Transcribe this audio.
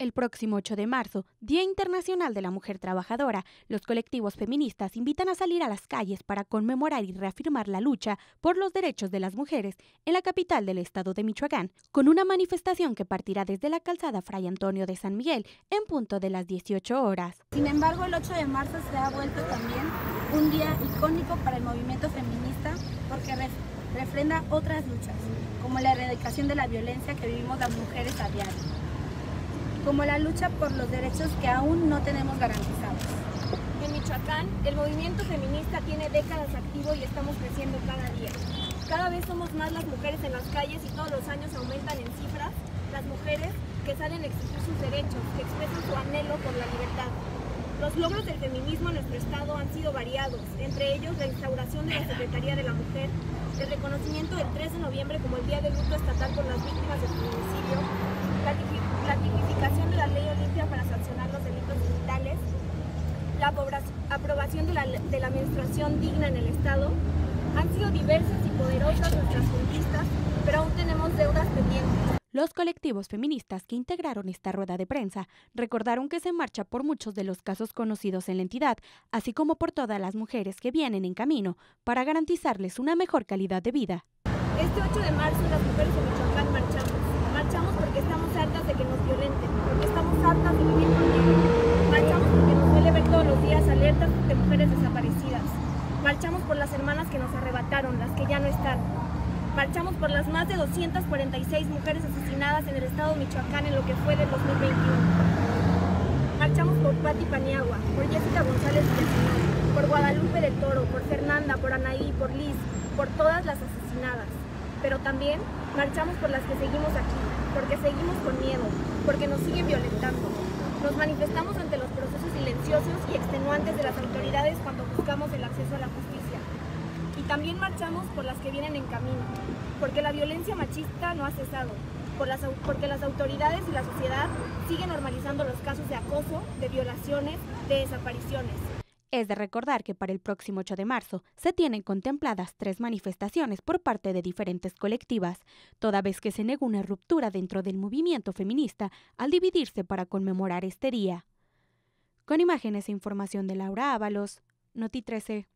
El próximo 8 de marzo, Día Internacional de la Mujer Trabajadora, los colectivos feministas invitan a salir a las calles para conmemorar y reafirmar la lucha por los derechos de las mujeres en la capital del estado de Michoacán, con una manifestación que partirá desde la calzada Fray Antonio de San Miguel en punto de las 18 horas. Sin embargo, el 8 de marzo se ha vuelto también un día icónico para el movimiento feminista porque refrenda otras luchas, como la erradicación de la violencia que vivimos las mujeres a diario como la lucha por los derechos que aún no tenemos garantizados. En Michoacán, el movimiento feminista tiene décadas activo y estamos creciendo cada día. Cada vez somos más las mujeres en las calles y todos los años aumentan en cifras las mujeres que salen a exigir sus derechos, que expresan su anhelo por la libertad. Los logros del feminismo en nuestro estado han sido variados, entre ellos la instauración de la Secretaría de la Mujer, el reconocimiento del 3 de noviembre como el Día de Luto Estatal por las Víctimas del Feminicidio, la aprobación de la, de la menstruación digna en el Estado, han sido diversas y poderosas nuestras conquistas, pero aún tenemos deudas pendientes. Los colectivos feministas que integraron esta rueda de prensa recordaron que se marcha por muchos de los casos conocidos en la entidad, así como por todas las mujeres que vienen en camino para garantizarles una mejor calidad de vida. Este 8 de marzo las mujeres de Michoacán marchamos. Marchamos porque estamos hartas de que nos violenten, Marchamos por las hermanas que nos arrebataron, las que ya no están. Marchamos por las más de 246 mujeres asesinadas en el estado de Michoacán en lo que fue del 2021. Marchamos por Patti Paniagua, por Jessica González Villaseñor, por Guadalupe del Toro, por Fernanda, por Anaí, por Liz, por todas las asesinadas. Pero también marchamos por las que seguimos aquí, porque seguimos con miedo, porque nos siguen violentando. Nos manifestamos ante los procesos silenciosos y extenuantes de las autoridades cuando buscamos el acceso a la justicia y también marchamos por las que vienen en camino, porque la violencia machista no ha cesado, por las, porque las autoridades y la sociedad siguen normalizando los casos de acoso, de violaciones, de desapariciones. Es de recordar que para el próximo 8 de marzo se tienen contempladas tres manifestaciones por parte de diferentes colectivas, toda vez que se negó una ruptura dentro del movimiento feminista al dividirse para conmemorar este día. Con imágenes e información de Laura Ábalos, Noti 13.